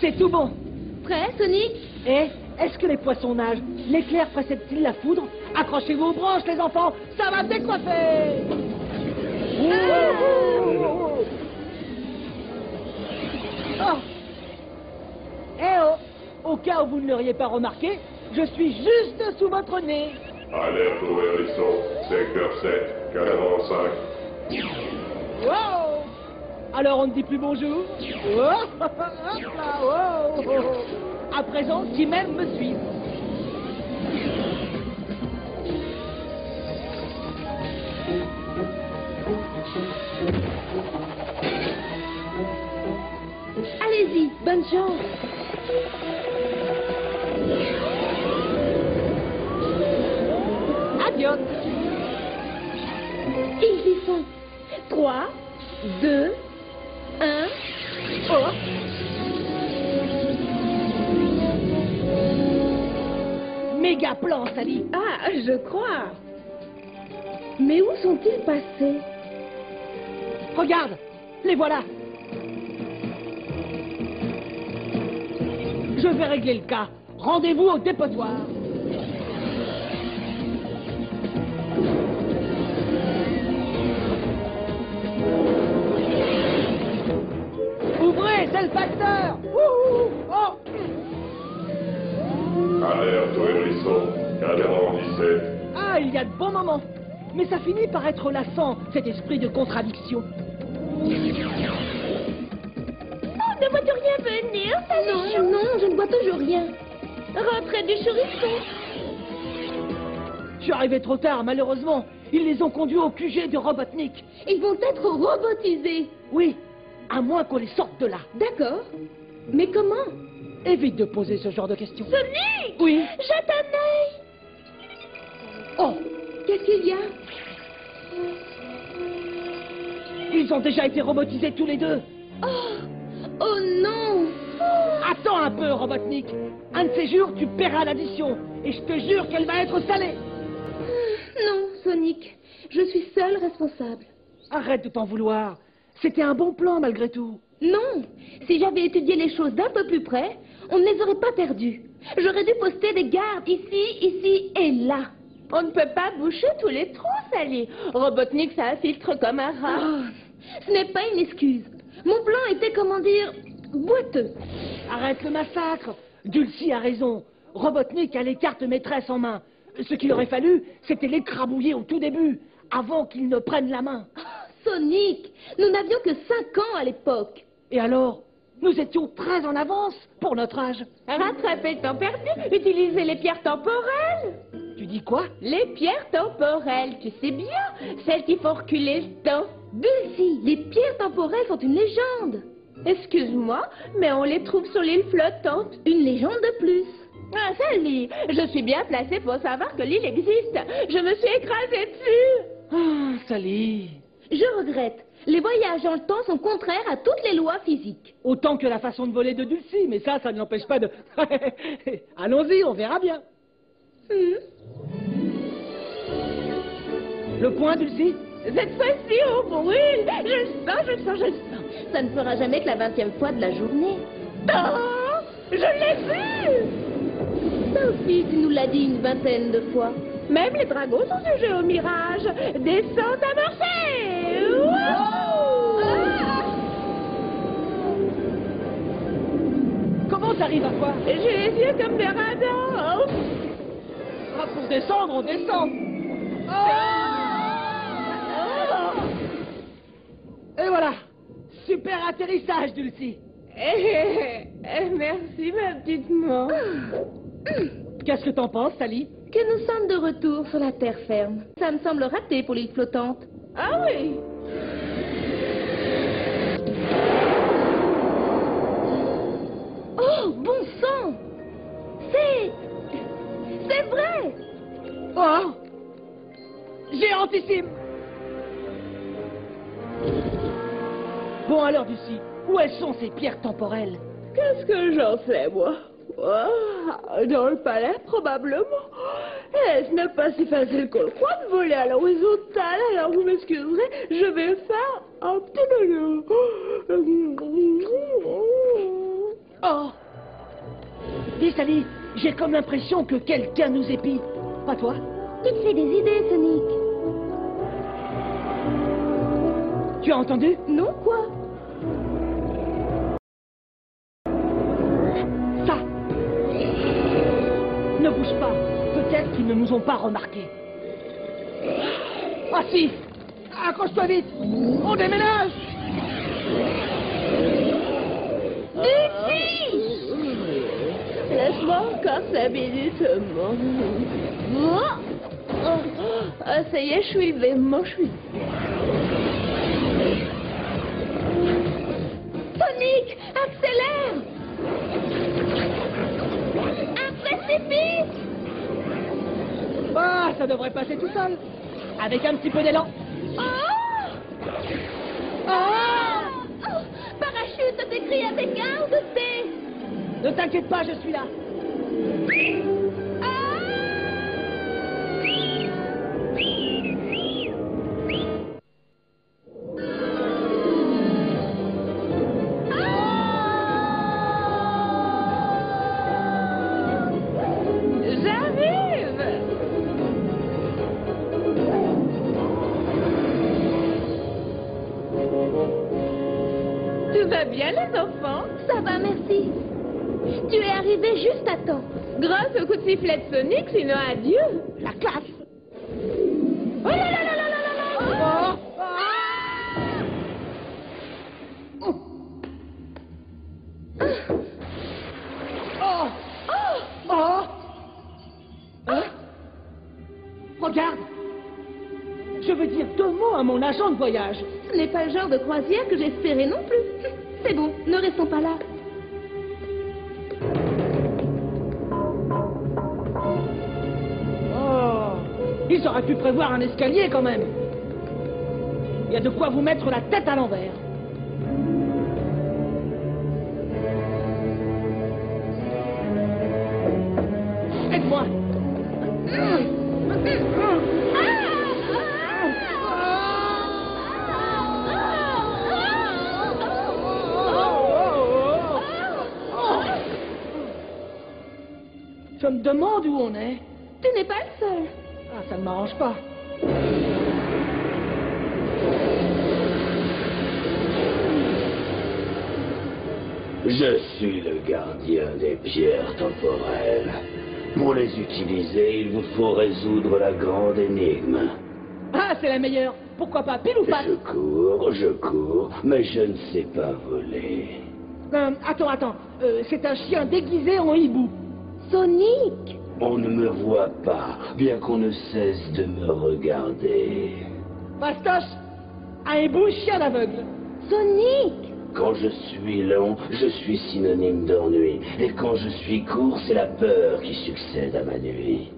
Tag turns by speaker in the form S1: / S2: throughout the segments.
S1: C'est tout bon.
S2: Prêt, Sonic?
S1: Et est-ce que les poissons nagent L'éclair précède-t-il la foudre Accrochez-vous aux branches, les enfants, ça va décoiffer Oh Eh oh Au cas où vous ne l'auriez pas remarqué, je suis juste sous votre nez.
S3: Alerte au hérisson, secteur 7, cadran 5.
S1: Wow Alors on ne dit plus bonjour Oh, oh, oh, oh. À présent, qui même me suit
S2: Allez-y, bonne chance.
S1: Adios
S2: Ils y sont. 3, 2, 1.
S1: Oh Méga plan, Sally
S2: Ah, je crois. Mais où sont-ils passés?
S1: Regarde Les voilà Je vais régler le cas. Rendez-vous au dépotoir. Ouvrez, c'est le facteur Wouhou
S3: Alerte au hérisson, cadran 17.
S1: Ah, il y a de bons moments. Mais ça finit par être lassant, cet esprit de contradiction.
S2: Oh, ne vois-tu rien venir, Non, non, je ne vois toujours rien. Rentrez du chourisson.
S1: Je suis arrivé trop tard, malheureusement. Ils les ont conduits au QG de Robotnik.
S2: Ils vont être robotisés.
S1: Oui, à moins qu'on les sorte de là.
S2: D'accord. Mais comment?
S1: Évite de poser ce genre de questions.
S2: Sonic
S1: Oui.
S2: Jette un œil
S1: Oh,
S2: Qu'est-ce qu'il y a?
S1: Ils ont déjà été robotisés tous les deux.
S2: Oh Oh non
S1: Attends un peu, Robotnik. Un de ces jours, tu paieras l'addition. Et je te jure qu'elle va être salée.
S2: Non, Sonic. Je suis seule responsable.
S1: Arrête de t'en vouloir. C'était un bon plan, malgré tout.
S2: Non Si j'avais étudié les choses d'un peu plus près, on ne les aurait pas perdues. J'aurais dû poster des gardes ici, ici et là.
S4: On ne peut pas boucher tous les trous, Sally. Robotnik, ça infiltre comme un rat.
S2: Oh, ce n'est pas une excuse. Mon plan était, comment dire, boiteux.
S1: Arrête le massacre. Dulcie a raison. Robotnik a les cartes maîtresses en main. Ce qu'il aurait fallu, c'était l'écrabouiller au tout début, avant qu'il ne prenne la main.
S2: Oh, Sonic, nous n'avions que cinq ans à l'époque.
S1: Et alors Nous étions très en avance pour notre âge.
S4: Rattraper le temps perdu, utiliser les pierres temporelles.
S1: Tu dis quoi?
S4: Les pierres temporelles, tu sais bien, celles qui font reculer le temps.
S2: Dulcie, les pierres temporelles sont une légende.
S4: Excuse-moi, mais on les trouve sur l'île flottante.
S2: Une légende de plus.
S4: Ah, Sally, je suis bien placée pour savoir que l'île existe. Je me suis écrasée dessus.
S1: Ah, Sally.
S2: Je regrette. Les voyages dans le temps sont contraires à toutes les lois physiques.
S1: Autant que la façon de voler de Dulcie, mais ça, ça ne l'empêche pas de... Allons-y, on verra bien.
S2: Hmm.
S1: Le point, Dulcie?
S4: Cette fois-ci, on brûle. Je le sens, je le sens, je le sens.
S2: Ça ne fera jamais que la vingtième fois de la journée.
S4: Oh, je l'ai vu.
S2: Ça aussi, tu nous l'as dit une vingtaine de fois.
S4: Même les dragons sont sujets au mirage. Descente amorcée. Wow.
S1: Comment t'arrives à quoi
S4: J'ai les yeux comme des radars.
S1: Ah, pour descendre, on descend. Et voilà. Super atterrissage, Dulcie.
S4: Eh, eh, merci, ma petite main.
S1: Qu'est-ce que t'en penses, Sally
S2: Que nous sommes de retour sur la terre ferme. Ça me semble raté pour l'île flottante.
S4: Ah oui.
S2: Oh
S1: géantissime Bon alors, Lucie, où elles sont ces pierres temporelles?
S4: Qu'est-ce que j'en sais, moi? Ah, Dans le palais, probablement. Eh, ce n'est pas si facile qu'on le croit de voler à l'horizontale, alors vous m'excuserez, je vais faire un petit.
S1: Oh Dis, Sally, j'ai comme l'impression que quelqu'un nous épie. Pas toi.
S2: Tu te fais des idées, Sonic.
S1: Tu as entendu?
S2: Non, quoi?
S1: Ça. Ne bouge pas. Peut-être qu'ils ne nous ont pas remarqués. Ah si. Accroche-toi vite. On déménage
S4: Mon. Oh, Ah, ça y est, je suis moi, je suis.
S2: Sonic, accélère Un précipice
S1: Ah, ça devrait passer tout seul. Avec un petit peu d'élan.
S2: Oh
S1: Ah
S2: Oh Parachute t'écris avec un ou deux T
S1: Ne t'inquiète pas, je suis là.
S4: Bien, les enfants
S2: Ça va, merci. Tu es arrivé juste à temps.
S4: Grâce au coup de sifflet de Sonic, sinon adieu.
S1: La classe.
S4: Oh là là là là là là
S1: Oh. Ah. Oh. Oh. Oh. Hein? Regarde. Je veux dire deux mots à mon agent de voyage.
S2: Ce n'est pas le genre de croisière que j'espérais non plus. C'est bon, ne restons pas là.
S1: Oh Ils auraient pu prévoir un escalier quand même? Il y a de quoi vous mettre la tête à l'envers. Je me demande où on est.
S2: Tu n'es pas le seul.
S1: Ah, ça ne m'arrange pas.
S5: Je suis le gardien des pierres temporelles. Pour les utiliser, il vous faut résoudre la grande énigme.
S1: Ah, c'est la meilleure. Pourquoi pas, pile ou face
S5: Je cours, je cours, mais je ne sais pas voler.
S1: Euh, Attends, attends. Euh, c'est un chien déguisé en hibou.
S2: Sonic
S5: On ne me voit pas, bien qu'on ne cesse de me regarder.
S1: Fastoche Un hibou chien aveugle.
S2: Sonic
S5: Quand je suis long, je suis synonyme d'ennui. Et quand je suis court, c'est la peur qui succède à ma nuit.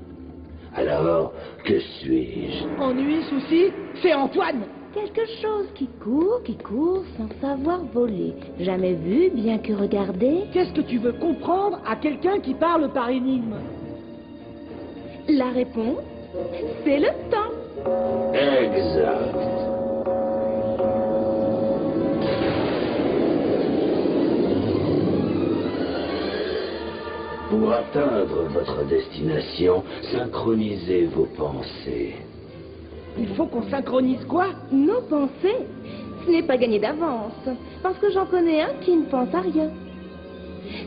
S5: Alors, que suis-je?
S1: Ennui, souci, c'est Antoine.
S2: Quelque chose qui court, qui court sans savoir voler. Jamais vu, bien que regardé.
S1: Qu'est-ce que tu veux comprendre à quelqu'un qui parle par énigme?
S2: La réponse, c'est le temps.
S5: Exact. Pour atteindre votre destination, synchronisez vos pensées.
S1: Il faut qu'on synchronise quoi
S2: Nos pensées, ce n'est pas gagné d'avance, parce que j'en connais un qui ne pense à rien.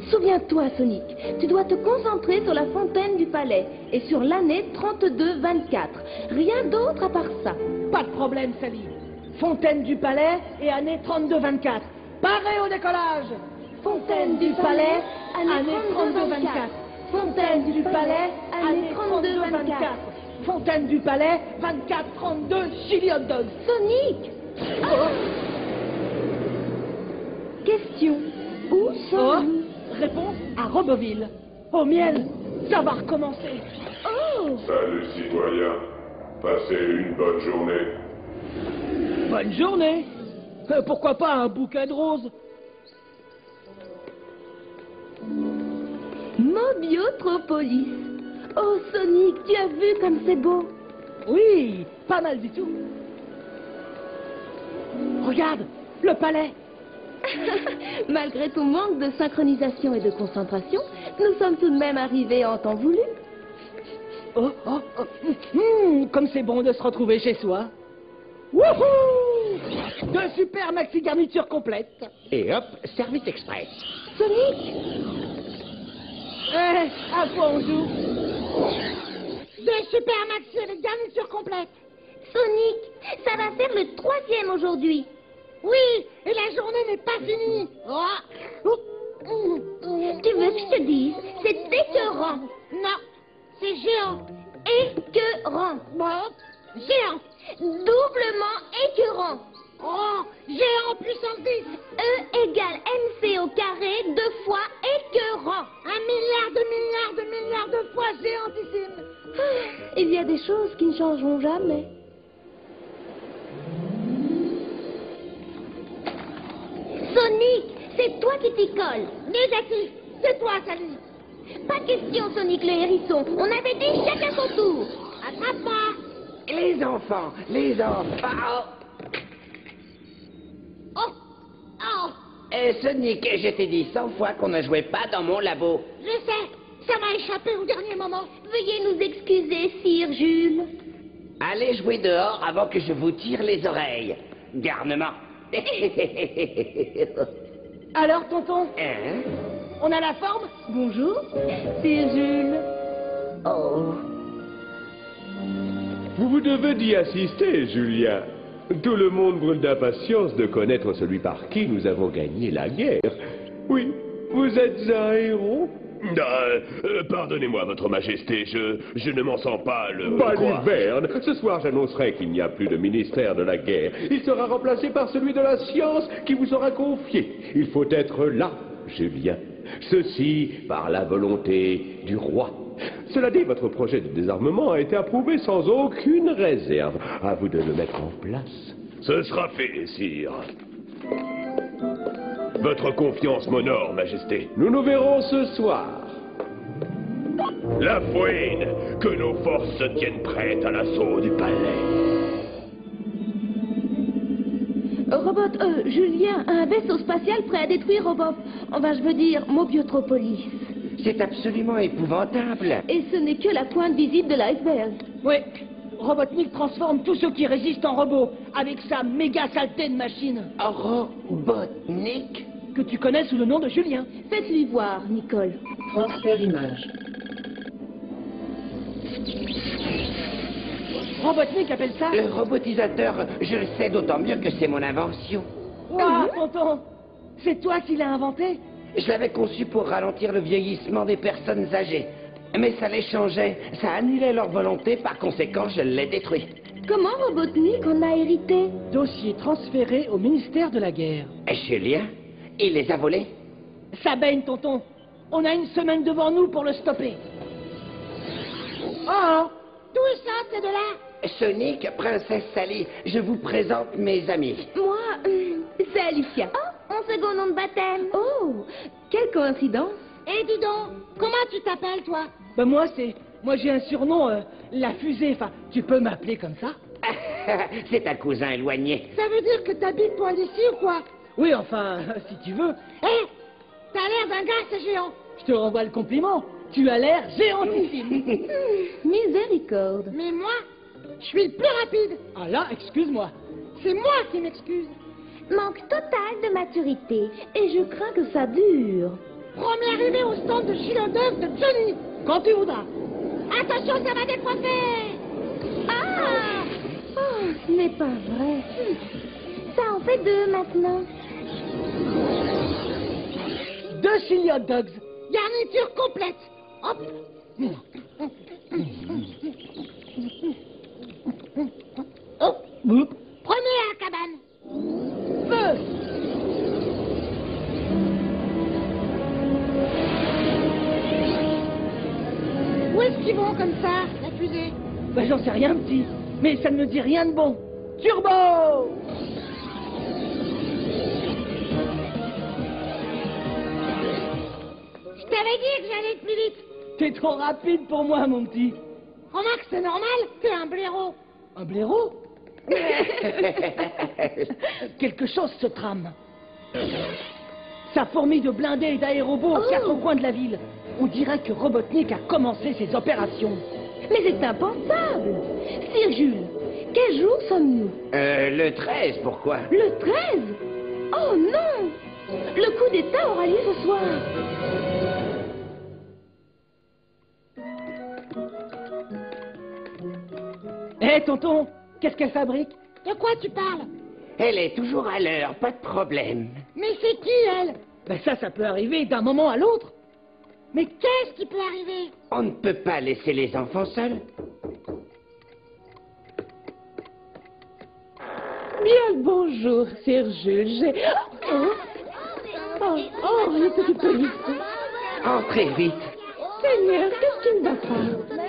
S2: Souviens-toi, Sonic, tu dois te concentrer sur la fontaine du palais et sur l'année 32-24. Rien d'autre à part ça.
S1: Pas de problème, Sally. Fontaine du Palais et année 32-24. Paré au décollage
S2: Fontaine du palais, année 32-24. Fontaine du palais, année 32-24.
S1: Fontaine du Palais, 24-32, chili hot dog.
S2: Sonic
S1: Oh,
S2: Question. Où
S1: oh,
S2: sommes-nous
S1: réponse à Roboville. Au miel, ça va recommencer.
S2: Oh
S3: Salut citoyens. Passez une bonne journée.
S1: Bonne journée. Euh, pourquoi pas un bouquet de roses?
S2: Mobiotropolis. Oh, Sonic, tu as vu comme c'est beau
S1: Oui, pas mal du tout. Regarde, le palais.
S2: Malgré ton manque de synchronisation et de concentration, nous sommes tout de même arrivés en temps voulu.
S1: Oh, oh, oh. Hum, comme c'est bon de se retrouver chez soi. Wouhou De super maxi garnitures complètes.
S6: Et hop, service express.
S2: Sonic?
S1: Eh, à quoi on joue? Des super maxi avec garnitures complètes.
S2: Sonic, ça va faire le troisième aujourd'hui.
S1: Oui, et la journée n'est pas finie. Oh.
S2: Tu veux que je te dise C'est écœurant.
S1: Non, c'est géant.
S2: Écœurant.
S1: Bon, géant.
S2: Doublement écœurant.
S1: Oh, géant puissance 10.
S2: E égale MC au carré deux choses qui ne changeront jamais. Sonic, c'est toi qui t'y colles.
S1: Négatif, c'est toi, Sally.
S2: Pas question, Sonic le hérisson. On avait dit chacun son tour.
S1: Attrape-moi.
S6: Les enfants, les enfants.
S1: Oh, oh,
S6: Eh, Sonic, je t'ai dit cent fois qu'on ne jouait pas dans mon labo.
S1: je sais, ça m'a échappé au dernier moment.
S2: Veuillez nous excuser, Sire Jules.
S6: Allez jouer dehors avant que je vous tire les oreilles. Garnement.
S1: Alors, tonton,
S6: Hein?
S1: on a la forme?
S2: Bonjour, Sire Jules.
S6: Oh.
S7: Vous vous devez d'y assister, Julien. Tout le monde brûle d'impatience de connaître celui par qui nous avons gagné la guerre. Oui, vous êtes un héros.
S3: Euh, euh, Pardonnez-moi, Votre Majesté, je, je ne m'en sens pas le.
S7: Baliverne, ce soir j'annoncerai qu'il n'y a plus de ministère de la guerre. Il sera remplacé par celui de la science qui vous sera confié. Il faut être là, Julien. Ceci par la volonté du roi. Cela dit, votre projet de désarmement a été approuvé sans aucune réserve. À vous de le mettre en place.
S3: Ce sera fait, sire. Votre confiance m'honore, Majesté.
S7: Nous nous verrons ce soir.
S3: La fouine, que nos forces se tiennent prêtes à l'assaut du palais.
S2: Robot, euh, Julien, un vaisseau spatial prêt à détruire Robot. Enfin, je veux dire, Mobiotropolis.
S6: C'est absolument épouvantable.
S2: Et ce n'est que la pointe visible de l'iceberg.
S1: Oui. Robotnik transforme tous ceux qui résistent en robots avec sa méga saleté de machine
S6: Robotnik
S1: que tu connais sous le nom de Julien.
S2: Faites-lui voir, Nicole.
S6: Transfert image.
S1: Robotnik appelle ça
S6: Le robotisateur, je le sais d'autant mieux que c'est mon invention.
S1: Ah, tonton C'est toi qui l'as inventé
S6: Je l'avais conçu pour ralentir le vieillissement des personnes âgées. Mais ça les changeait, ça annulait leur volonté, par conséquent, je l'ai détruit.
S2: Comment Robotnik en a hérité?
S1: Dossier transféré au ministère de la Guerre.
S6: Et Julien, il les a volés
S1: Ça baigne, tonton. On a une semaine devant nous pour le stopper. Oh Tout ça, c'est de là
S6: Sonic, princesse Sally, je vous présente mes amis.
S2: Moi, euh, c'est Alicia. Oh, mon second nom de baptême. Oh, quelle coïncidence.
S1: Et dis donc, comment tu t'appelles, toi? Ben moi, c'est... Moi, j'ai un surnom, euh, la fusée. Enfin, tu peux m'appeler comme ça
S6: c'est un cousin éloigné.
S1: Ça veut dire que t'habites loin d'ici ou quoi? Oui, enfin, si tu veux. Hé T'as l'air d'un gars, c'est géant Je te renvoie le compliment. Tu as l'air géantissime.
S2: Miséricorde.
S1: Mais moi, je suis le plus rapide. Ah là, excuse-moi. C'est moi qui m'excuse.
S2: Manque total de maturité. Et je crains que ça dure.
S1: Premier arrivé au stand de Chilodov de Johnny. Quand tu voudras. Attention, ça va décoiffer
S2: Ah Oh, ce n'est pas vrai. Ça en fait deux maintenant.
S1: Deux chili hot dogs. Garniture complète. Hop. Oh. Prenez la cabane. Feu. Où est-ce qu'ils vont comme ça, la fusée? Ben j'en sais rien, petit. Mais ça ne me dit rien de bon. Turbo
S8: t'avais dit que j'allais plus vite.
S1: T'es trop rapide pour moi, mon petit.
S8: Remarque, c'est normal, t'es un blaireau.
S1: Un blaireau? Quelque chose se trame. Ça fourmille de blindés et d'aérobots aux quatre coins de la ville. On dirait que Robotnik a commencé ses opérations.
S2: Mais c'est impensable Sir Jules, quel jour sommes-nous?
S6: Euh, le 13, pourquoi?
S2: Le 13 Oh non Le coup d'État aura lieu ce soir.
S1: Hé, tonton, qu'est-ce qu'elle fabrique?
S8: De quoi tu parles?
S6: Elle est toujours à l'heure, pas de problème.
S8: Mais c'est qui, elle?
S1: Ben ça, ça peut arriver d'un moment à l'autre.
S8: Mais qu'est-ce qui peut arriver?
S6: On ne peut pas laisser les enfants seuls.
S4: Bien le bonjour, Sir Jules. J'ai... Oh, oh, oh, le petit polisson.
S6: Entrez vite.
S4: Seigneur, qu'est-ce qui ne va pas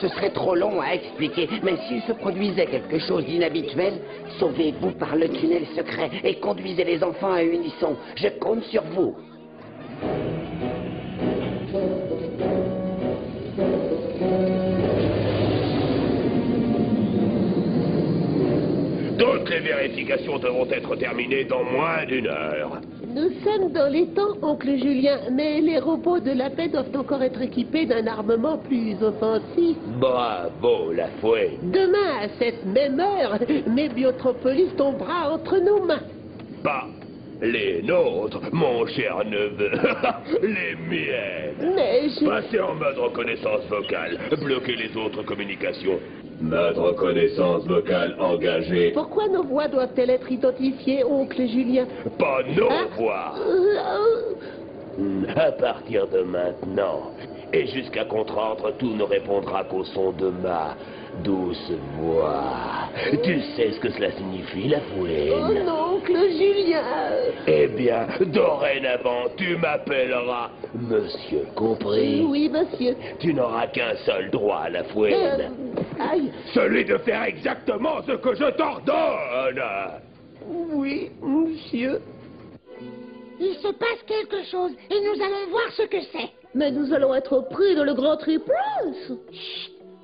S6: Ce serait trop long à expliquer, mais s'il se produisait quelque chose d'inhabituel, sauvez-vous par le tunnel secret et conduisez les enfants à unisson. Je compte sur vous.
S3: Toutes les vérifications devront être terminées dans moins d'une heure.
S9: Nous sommes dans les temps, oncle Julien, mais les robots de la paix doivent encore être équipés d'un armement plus offensif.
S3: Bravo, la fouette.
S9: Demain, à cette même heure, Mébiotropolis tombera entre nos mains.
S3: Pas les nôtres, mon cher neveu. les miennes.
S9: Mais je...
S3: Passez en mode reconnaissance vocale. Bloquez les autres communications. Mode reconnaissance vocale engagé.
S9: Pourquoi nos voix doivent-elles être identifiées, oncle Julien
S3: Pas nos
S9: Hein
S3: voix.
S9: Euh,
S3: À partir de maintenant, et jusqu'à contre-ordre, tout ne répondra qu'au son de ma douce voix. Tu sais ce que cela signifie, la
S9: Oh
S3: fouine
S9: non, oncle Julien
S3: Eh bien, dorénavant, tu m'appelleras Monsieur, compris
S9: Oui, monsieur.
S3: Tu n'auras qu'un seul droit à la
S9: Euh,
S3: fouine.
S9: aïe.
S3: Celui de faire exactement ce que je t'ordonne
S9: Oui, monsieur.
S8: Il se passe quelque chose et nous allons voir ce que c'est.
S9: Mais nous allons être pris dans le grand triplus.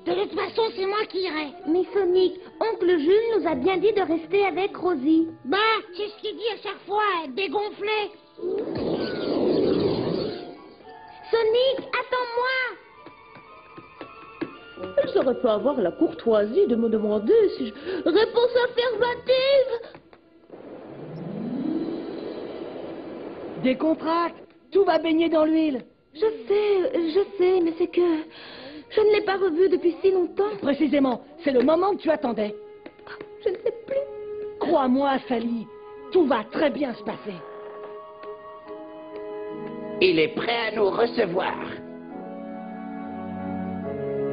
S8: De toute façon, c'est moi qui irai.
S2: Mais Sonic, oncle Jules nous a bien dit de rester avec Rosie.
S8: Bah, c'est ce qu'il dit à chaque fois, dégonflé.
S2: Sonic, attends-moi
S9: Elle saurait pas avoir la courtoisie de me demander si je... Réponse affirmative
S1: Décontracte Tout va baigner dans l'huile.
S2: Je sais, je sais, mais c'est que je ne l'ai pas revu depuis si longtemps.
S1: Précisément, c'est le moment que tu attendais.
S2: Je ne sais plus.
S1: Crois-moi, Sally, tout va très bien se passer.
S6: Il est prêt à nous recevoir.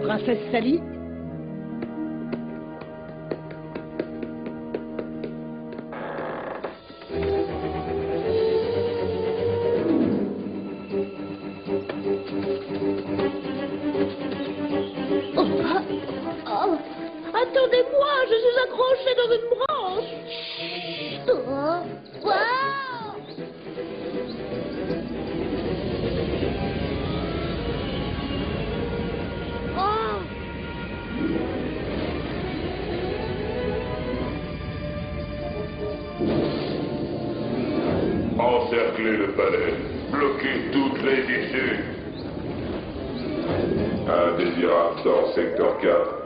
S1: Princesse Sally
S3: Encerclez le palais. Bloquez toutes les issues. Indésirable dans secteur 4.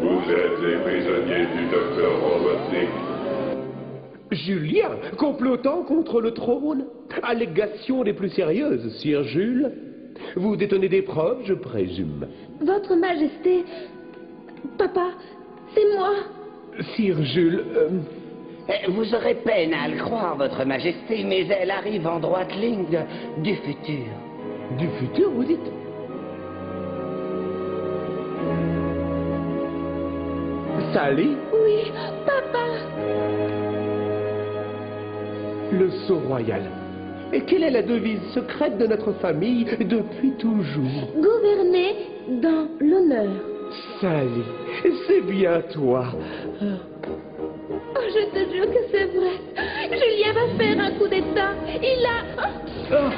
S3: Vous êtes les prisonniers du docteur Robotnik.
S7: Julien, complotant contre le trône Allégation des plus sérieuses, Sire Jules. Vous détenez des preuves, je présume.
S2: Votre Majesté, papa, c'est moi.
S7: Sire Jules, euh,
S6: Eh, Vous aurez peine à le croire, Votre Majesté, mais elle arrive en droite ligne de- du futur.
S7: du futur, vous dites? Sally,
S2: Oui, papa.
S7: le sceau royal. Et quelle est la devise secrète de notre famille depuis toujours?
S2: Gouverner dans l'honneur.
S7: Sally, c'est bien toi.
S2: Oh, je te jure que c'est vrai. Julien va faire un coup d'état. Il a... Oh,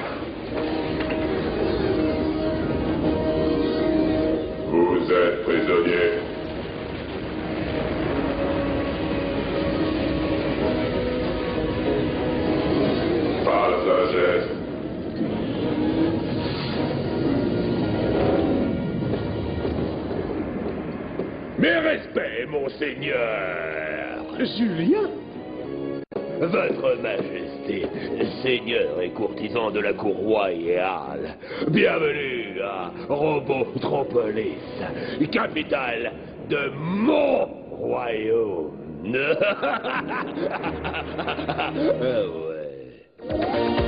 S10: Vous êtes prisonnier.
S3: Monseigneur
S7: Julien?
S3: Votre Majesté, Seigneur et courtisan de la cour royale, bienvenue à Robotropolis, capitale de mon royaume.